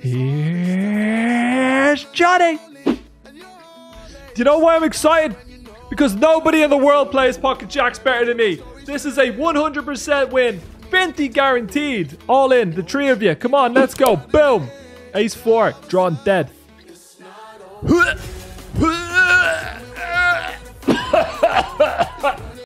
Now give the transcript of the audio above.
Here's Johnny. Do you know why I'm excited? Because nobody in the world plays Pocket Jacks better than me. This is a 100% win. 50 guaranteed. All in, the three of you. Come on, let's go. Boom. Ace four. Drawn dead.